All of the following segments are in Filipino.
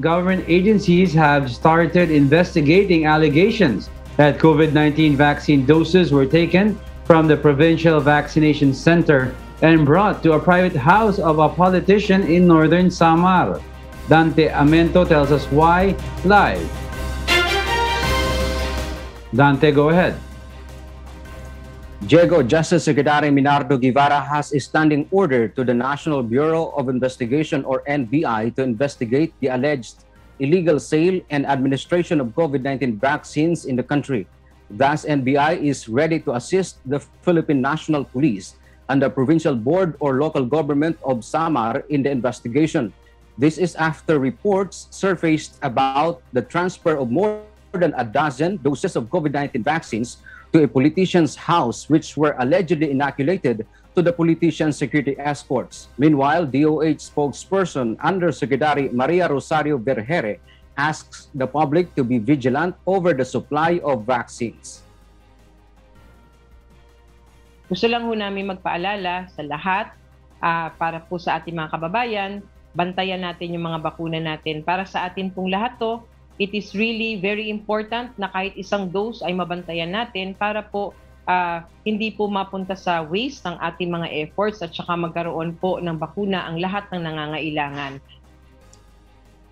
government agencies have started investigating allegations that COVID 19 vaccine doses were taken from the provincial vaccination center and brought to a private house of a politician in northern Samar. Dante Amento tells us why live. Dante, go ahead. Diego Justice Secretary Minardo Guevara has a standing order to the National Bureau of Investigation or NBI to investigate the alleged illegal sale and administration of COVID-19 vaccines in the country. Thus, NBI is ready to assist the Philippine National Police and the provincial board or local government of Samar in the investigation. This is after reports surfaced about the transfer of more than a dozen doses of COVID-19 vaccines to a politician's house which were allegedly inoculated to the politician's security escorts. Meanwhile, DOH spokesperson Undersecretary Maria Rosario Berjere asks the public to be vigilant over the supply of vaccines. Gusto lang ho namin magpaalala sa lahat uh, para po sa ating mga kababayan, bantayan natin yung mga bakuna natin. Para sa atin pong lahat to, it is really very important na kahit isang dose ay mabantayan natin para po uh, hindi po mapunta sa waste ang ating mga efforts at saka magkaroon po ng bakuna ang lahat ng nangangailangan.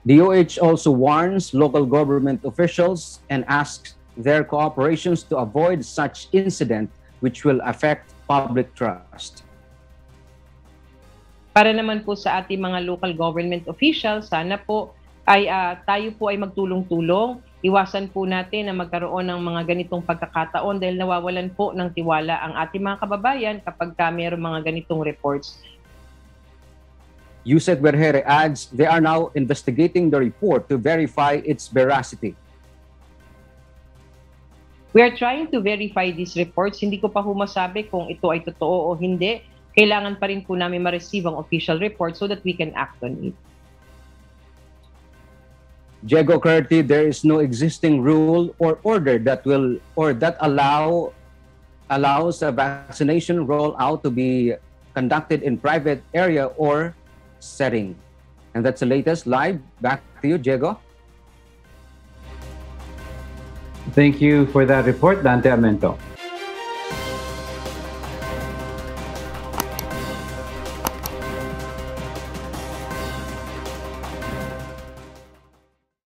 DOH also warns local government officials and asks their cooperations to avoid such incident which will affect public trust. Para naman po sa ating mga local government officials, sana po ay uh, tayo po ay magtulong-tulong. Iwasan po natin na magkaroon ng mga ganitong pagkakataon dahil nawawalan po ng tiwala ang ating mga kababayan kapag ka mayroong mga ganitong reports. Yusek Berjere adds they are now investigating the report to verify its veracity. We are trying to verify these reports. Hindi ko pa humasabi kung ito ay totoo o hindi. Kailangan pa rin po namin ma-receive ang official report so that we can act on it. Diego Curti, there is no existing rule or order that will or that allow allows a vaccination rollout to be conducted in private area or setting. And that's the latest live. Back to you, Diego. Thank you for that report, Dante Amento.